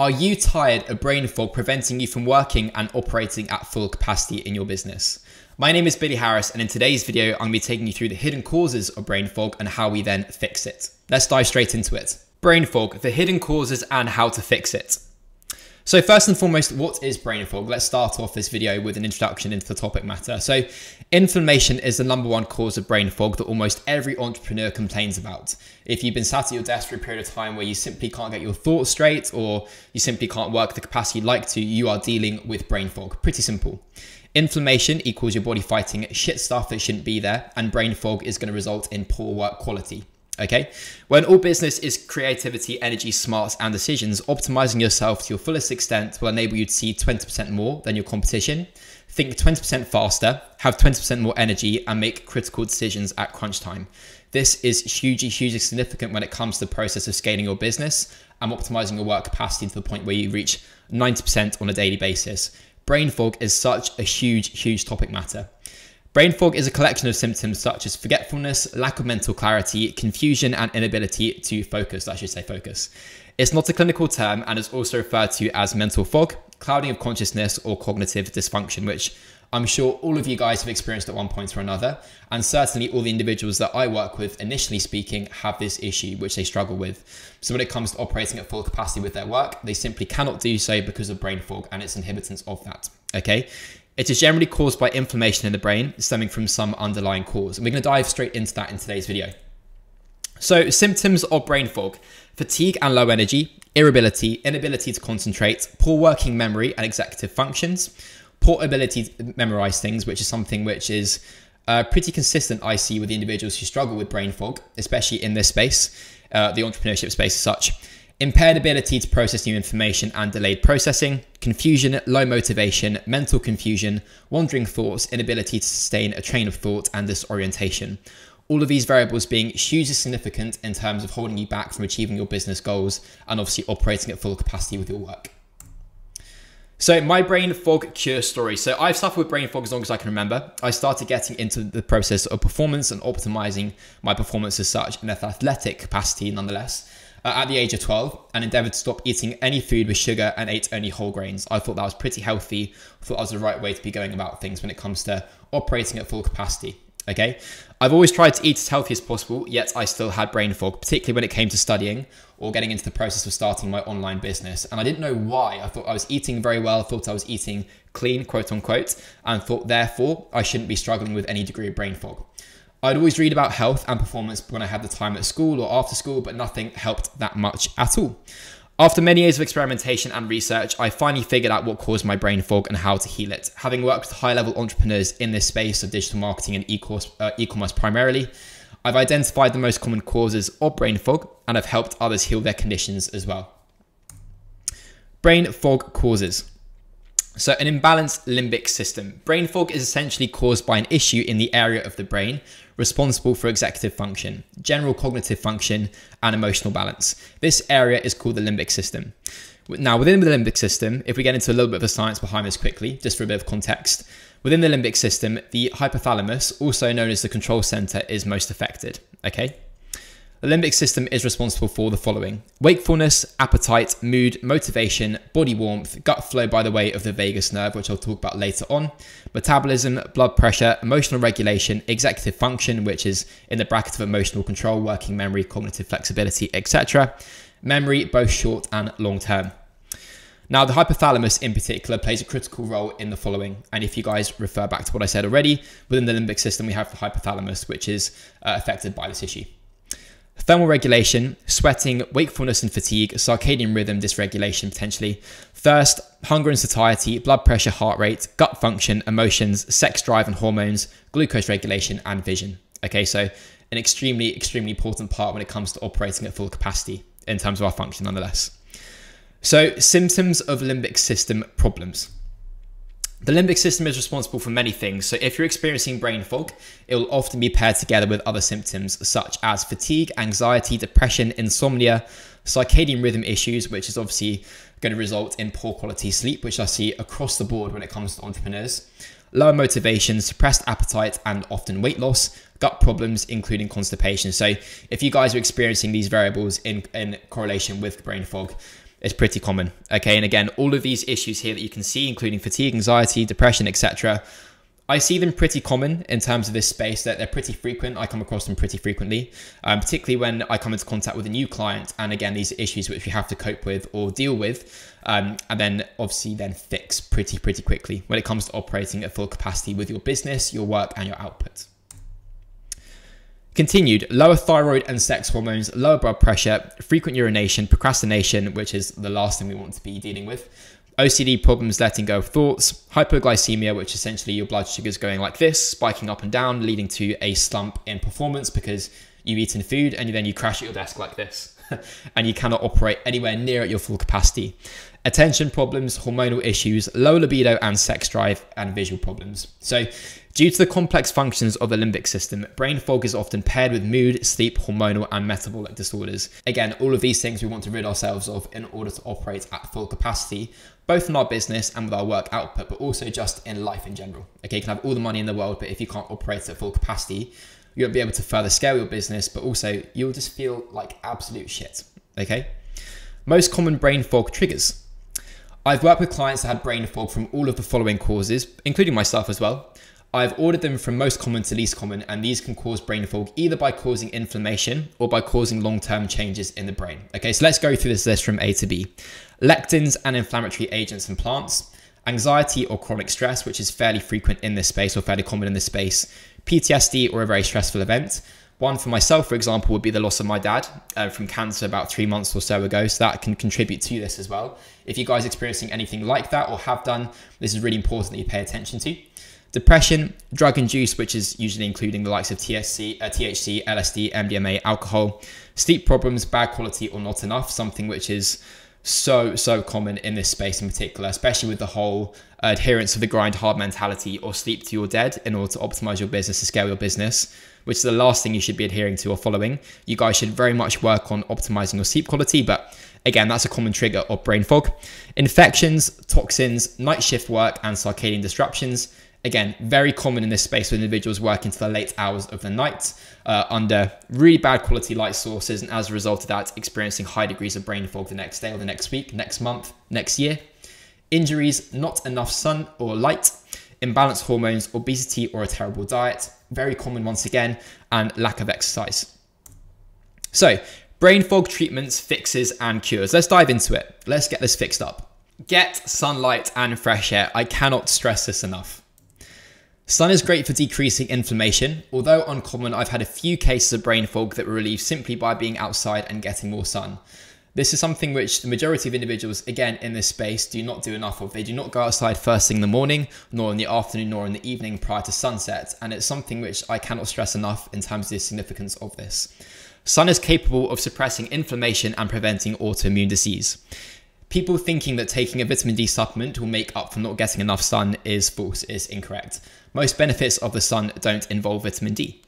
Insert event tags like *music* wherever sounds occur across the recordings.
Are you tired of brain fog preventing you from working and operating at full capacity in your business? My name is Billy Harris, and in today's video, I'm going to be taking you through the hidden causes of brain fog and how we then fix it. Let's dive straight into it. Brain fog, the hidden causes and how to fix it. So first and foremost, what is brain fog? Let's start off this video with an introduction into the topic matter. So inflammation is the number one cause of brain fog that almost every entrepreneur complains about. If you've been sat at your desk for a period of time where you simply can't get your thoughts straight or you simply can't work the capacity you'd like to, you are dealing with brain fog. Pretty simple. Inflammation equals your body fighting shit stuff that shouldn't be there, and brain fog is going to result in poor work quality. Okay. When all business is creativity, energy, smarts, and decisions, optimizing yourself to your fullest extent will enable you to see 20% more than your competition, think 20% faster, have 20% more energy, and make critical decisions at crunch time. This is hugely, hugely significant when it comes to the process of scaling your business and optimizing your work capacity to the point where you reach 90% on a daily basis. Brain fog is such a huge, huge topic matter. Brain fog is a collection of symptoms such as forgetfulness, lack of mental clarity, confusion, and inability to focus. I should say focus. It's not a clinical term and is also referred to as mental fog, clouding of consciousness, or cognitive dysfunction, which I'm sure all of you guys have experienced at one point or another. And certainly all the individuals that I work with, initially speaking, have this issue which they struggle with. So when it comes to operating at full capacity with their work, they simply cannot do so because of brain fog and its inhibitants of that. Okay. It is generally caused by inflammation in the brain stemming from some underlying cause. And we're going to dive straight into that in today's video. So, symptoms of brain fog fatigue and low energy, irritability, inability to concentrate, poor working memory and executive functions, poor ability to memorize things, which is something which is uh, pretty consistent, I see, with the individuals who struggle with brain fog, especially in this space, uh, the entrepreneurship space as such impaired ability to process new information and delayed processing, confusion, low motivation, mental confusion, wandering thoughts, inability to sustain a train of thought, and disorientation. All of these variables being hugely significant in terms of holding you back from achieving your business goals and obviously operating at full capacity with your work. So my brain fog cure story. So I've suffered with brain fog as long as I can remember. I started getting into the process of performance and optimizing my performance as such in an athletic capacity nonetheless Uh, at the age of 12 and endeavored to stop eating any food with sugar and ate only whole grains. I thought that was pretty healthy. I thought that was the right way to be going about things when it comes to operating at full capacity. Okay. I've always tried to eat as healthy as possible, yet I still had brain fog, particularly when it came to studying or getting into the process of starting my online business. And I didn't know why. I thought I was eating very well, I thought I was eating clean, quote unquote, and thought therefore I shouldn't be struggling with any degree of brain fog. I'd always read about health and performance when I had the time at school or after school, but nothing helped that much at all. After many years of experimentation and research, I finally figured out what caused my brain fog and how to heal it. Having worked with high level entrepreneurs in this space of digital marketing and uh, e commerce primarily, I've identified the most common causes of brain fog and have helped others heal their conditions as well. Brain fog causes. So, an imbalanced limbic system. Brain fog is essentially caused by an issue in the area of the brain responsible for executive function, general cognitive function, and emotional balance. This area is called the limbic system. Now, within the limbic system, if we get into a little bit of the science behind this quickly, just for a bit of context, within the limbic system, the hypothalamus, also known as the control center, is most affected. Okay? The limbic system is responsible for the following wakefulness, appetite, mood, motivation, body warmth, gut flow by the way of the vagus nerve, which I'll talk about later on, metabolism, blood pressure, emotional regulation, executive function, which is in the bracket of emotional control, working memory, cognitive flexibility, etc., memory, both short and long term. Now, the hypothalamus in particular plays a critical role in the following. And if you guys refer back to what I said already, within the limbic system, we have the hypothalamus, which is uh, affected by this issue. Thermal regulation, sweating, wakefulness and fatigue, circadian rhythm dysregulation potentially, thirst, hunger and satiety, blood pressure, heart rate, gut function, emotions, sex drive and hormones, glucose regulation, and vision. Okay, so an extremely, extremely important part when it comes to operating at full capacity in terms of our function, nonetheless. So, symptoms of limbic system problems. The limbic system is responsible for many things, so if you're experiencing brain fog, it will often be paired together with other symptoms such as fatigue, anxiety, depression, insomnia, circadian rhythm issues, which is obviously going to result in poor quality sleep, which I see across the board when it comes to entrepreneurs, lower motivation, suppressed appetite, and often weight loss, gut problems, including constipation. So if you guys are experiencing these variables in, in correlation with brain fog, is pretty common. Okay, and again, all of these issues here that you can see, including fatigue, anxiety, depression, etc., I see them pretty common in terms of this space. That they're pretty frequent. I come across them pretty frequently, um, particularly when I come into contact with a new client. And again, these issues which we have to cope with or deal with, um, and then obviously then fix pretty pretty quickly when it comes to operating at full capacity with your business, your work, and your output. Continued, lower thyroid and sex hormones, lower blood pressure, frequent urination, procrastination, which is the last thing we want to be dealing with, OCD problems letting go of thoughts, hypoglycemia, which essentially your blood sugar is going like this, spiking up and down, leading to a slump in performance because you've eaten food and then you crash at your desk like this *laughs* and you cannot operate anywhere near at your full capacity. Attention problems, hormonal issues, low libido and sex drive, and visual problems. So, due to the complex functions of the limbic system, brain fog is often paired with mood, sleep, hormonal, and metabolic disorders. Again, all of these things we want to rid ourselves of in order to operate at full capacity, both in our business and with our work output, but also just in life in general. Okay, you can have all the money in the world, but if you can't operate at full capacity, you won't be able to further scale your business, but also you'll just feel like absolute shit. Okay. Most common brain fog triggers. I've worked with clients that had brain fog from all of the following causes, including myself as well. I've ordered them from most common to least common, and these can cause brain fog either by causing inflammation or by causing long term changes in the brain. Okay, so let's go through this list from A to B lectins and inflammatory agents in plants, anxiety or chronic stress, which is fairly frequent in this space or fairly common in this space, PTSD or a very stressful event. One for myself, for example, would be the loss of my dad uh, from cancer about three months or so ago. So that can contribute to this as well. If you guys are experiencing anything like that or have done, this is really important that you pay attention to. Depression, drug induced, which is usually including the likes of TSC, uh, THC, LSD, MDMA, alcohol, sleep problems, bad quality or not enough, something which is so so common in this space in particular especially with the whole adherence of the grind hard mentality or sleep to your dead in order to optimize your business to scale your business which is the last thing you should be adhering to or following. You guys should very much work on optimizing your sleep quality but again that's a common trigger of brain fog. Infections toxins night shift work and circadian disruptions. Again, very common in this space with individuals working to the late hours of the night uh, under really bad quality light sources, and as a result of that, experiencing high degrees of brain fog the next day or the next week, next month, next year. Injuries, not enough sun or light, imbalanced hormones, obesity, or a terrible diet, very common once again, and lack of exercise. So, brain fog treatments, fixes, and cures. Let's dive into it. Let's get this fixed up. Get sunlight and fresh air. I cannot stress this enough. Sun is great for decreasing inflammation. Although uncommon, I've had a few cases of brain fog that were relieved simply by being outside and getting more sun. This is something which the majority of individuals, again, in this space, do not do enough of. They do not go outside first thing in the morning, nor in the afternoon, nor in the evening prior to sunset. And it's something which I cannot stress enough in terms of the significance of this. Sun is capable of suppressing inflammation and preventing autoimmune disease. People thinking that taking a vitamin D supplement will make up for not getting enough sun is false, is incorrect. Most benefits of the sun don't involve vitamin D.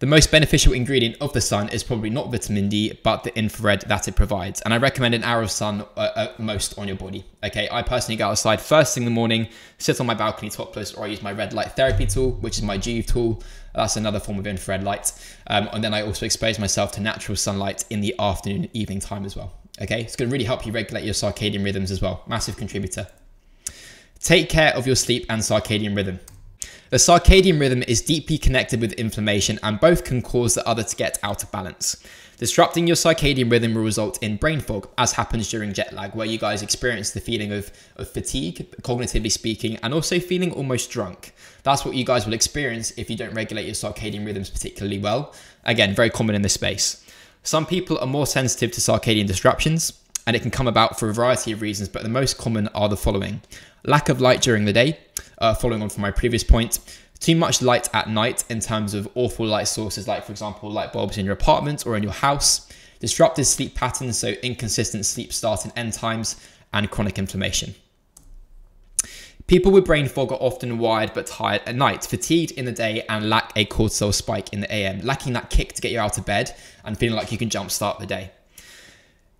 The most beneficial ingredient of the sun is probably not vitamin D, but the infrared that it provides. And I recommend an hour of sun uh, most on your body. Okay, I personally go outside first thing in the morning, sit on my balcony topless, or I use my red light therapy tool, which is my Joovv tool. That's another form of infrared light. Um, and then I also expose myself to natural sunlight in the afternoon, and evening time as well. Okay, it's going to really help you regulate your circadian rhythms as well. Massive contributor. Take care of your sleep and circadian rhythm. The circadian rhythm is deeply connected with inflammation and both can cause the other to get out of balance. Disrupting your circadian rhythm will result in brain fog, as happens during jet lag, where you guys experience the feeling of, of fatigue, cognitively speaking, and also feeling almost drunk. That's what you guys will experience if you don't regulate your circadian rhythms particularly well. Again, very common in this space. Some people are more sensitive to circadian disruptions, and it can come about for a variety of reasons, but the most common are the following lack of light during the day, uh, following on from my previous point, too much light at night in terms of awful light sources, like, for example, light bulbs in your apartment or in your house, disrupted sleep patterns, so inconsistent sleep start and end times, and chronic inflammation. People with brain fog are often wired but tired at night, fatigued in the day, and lack a cortisol spike in the AM, lacking that kick to get you out of bed and feeling like you can jumpstart the day.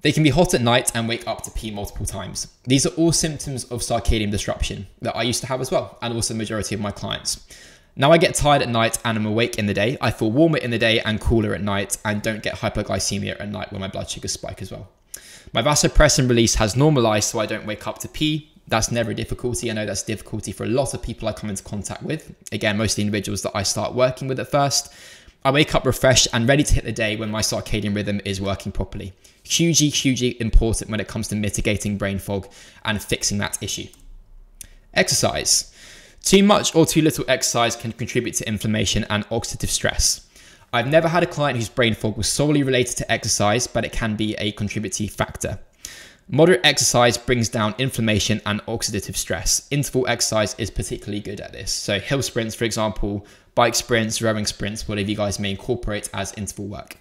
They can be hot at night and wake up to pee multiple times. These are all symptoms of circadian disruption that I used to have as well, and also the majority of my clients. Now I get tired at night and I'm awake in the day. I feel warmer in the day and cooler at night and don't get hypoglycemia at night when my blood sugars spike as well. My vasopressin release has normalized so I don't wake up to pee. That's never a difficulty. I know that's difficulty for a lot of people I come into contact with. Again, most of the individuals that I start working with at first. I wake up refreshed and ready to hit the day when my circadian rhythm is working properly. Hugely, hugely important when it comes to mitigating brain fog and fixing that issue. Exercise. Too much or too little exercise can contribute to inflammation and oxidative stress. I've never had a client whose brain fog was solely related to exercise, but it can be a contributing factor. Moderate exercise brings down inflammation and oxidative stress. Interval exercise is particularly good at this. So, hill sprints, for example, bike sprints, rowing sprints, whatever you guys may incorporate as interval work.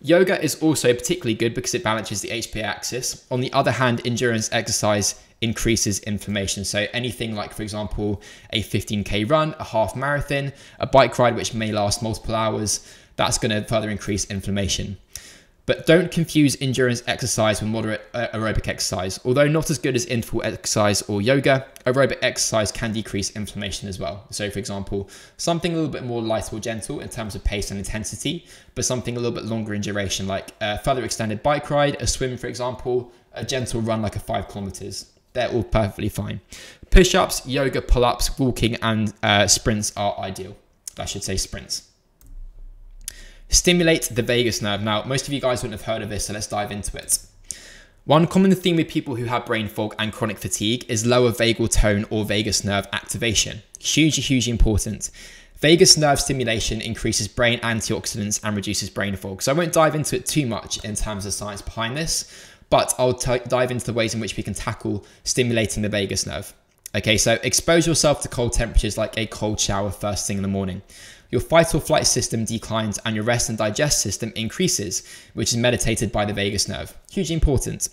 Yoga is also particularly good because it balances the HPA axis. On the other hand, endurance exercise increases inflammation. So anything like, for example, a 15k run, a half marathon, a bike ride which may last multiple hours, that's going to further increase inflammation. But don't confuse endurance exercise with moderate uh, aerobic exercise. Although not as good as interval exercise or yoga, aerobic exercise can decrease inflammation as well. So, for example, something a little bit more light or gentle in terms of pace and intensity, but something a little bit longer in duration, like a further extended bike ride, a swim, for example, a gentle run like a five kilometers. They're all perfectly fine. Push ups, yoga, pull ups, walking, and uh, sprints are ideal. I should say sprints. Stimulate the vagus nerve. Now, most of you guys wouldn't have heard of this, so let's dive into it. One common theme with people who have brain fog and chronic fatigue is lower vagal tone or vagus nerve activation. Hugely, hugely important. Vagus nerve stimulation increases brain antioxidants and reduces brain fog. So I won't dive into it too much in terms of science behind this, but I'll dive into the ways in which we can tackle stimulating the vagus nerve. Okay, so expose yourself to cold temperatures like a cold shower first thing in the morning your fight or flight system declines and your rest and digest system increases, which is meditated by the vagus nerve. Hugely important.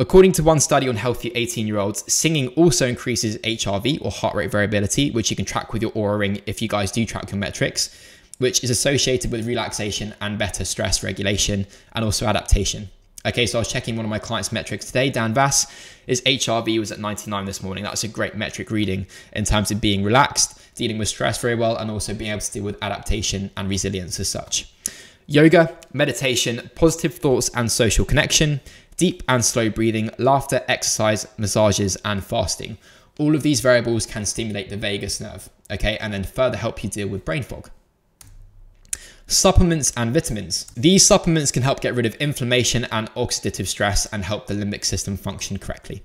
According to one study on healthy 18 year olds, singing also increases HRV or heart rate variability, which you can track with your Oura ring if you guys do track your metrics, which is associated with relaxation and better stress regulation and also adaptation. Okay, so I was checking one of my clients' metrics today. Dan Vass, his HRV was at 99 this morning. That's a great metric reading in terms of being relaxed dealing with stress very well, and also being able to deal with adaptation and resilience as such. Yoga, meditation, positive thoughts and social connection, deep and slow breathing, laughter, exercise, massages, and fasting. All of these variables can stimulate the vagus nerve, okay, and then further help you deal with brain fog. Supplements and vitamins. These supplements can help get rid of inflammation and oxidative stress and help the limbic system function correctly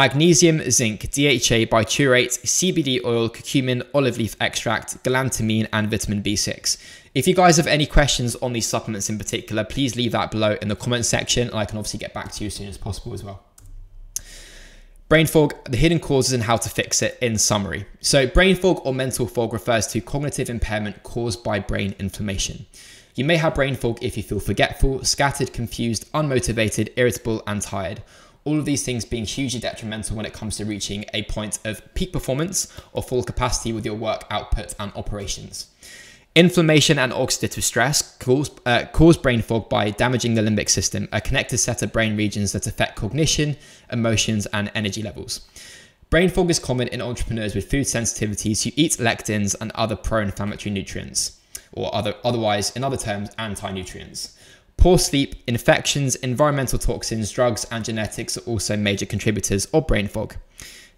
magnesium, zinc, DHA, butyrate, CBD oil, curcumin, olive leaf extract, galantamine, and vitamin B6. If you guys have any questions on these supplements in particular, please leave that below in the comment section and I can obviously get back to you as soon as possible as well. Brain fog, the hidden causes and how to fix it in summary. So, brain fog or mental fog refers to cognitive impairment caused by brain inflammation. You may have brain fog if you feel forgetful, scattered, confused, unmotivated, irritable, and tired all of these things being hugely detrimental when it comes to reaching a point of peak performance or full capacity with your work output and operations. Inflammation and oxidative stress cause, uh, cause brain fog by damaging the limbic system, a connected set of brain regions that affect cognition, emotions, and energy levels. Brain fog is common in entrepreneurs with food sensitivities who eat lectins and other pro inflammatory nutrients, or other, otherwise, in other terms, anti nutrients. Poor sleep, infections, environmental toxins, drugs, and genetics are also major contributors of brain fog.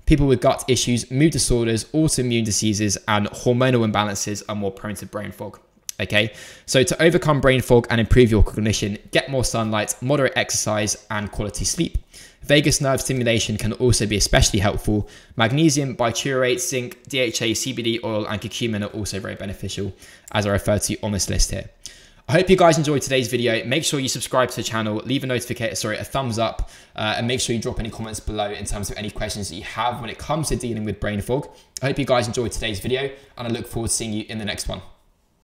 People with gut issues, mood disorders, autoimmune diseases, and hormonal imbalances are more prone to brain fog. Okay, so to overcome brain fog and improve your cognition, get more sunlight, moderate exercise, and quality sleep. Vagus nerve stimulation can also be especially helpful. Magnesium, butyrate, zinc, DHA, CBD oil, and curcumin are also very beneficial, as I refer to on this list here. I hope you guys enjoyed today's video. Make sure you subscribe to the channel, leave a notification, sorry, a thumbs up, uh, and make sure you drop any comments below in terms of any questions that you have when it comes to dealing with brain fog. I hope you guys enjoyed today's video, and I look forward to seeing you in the next one.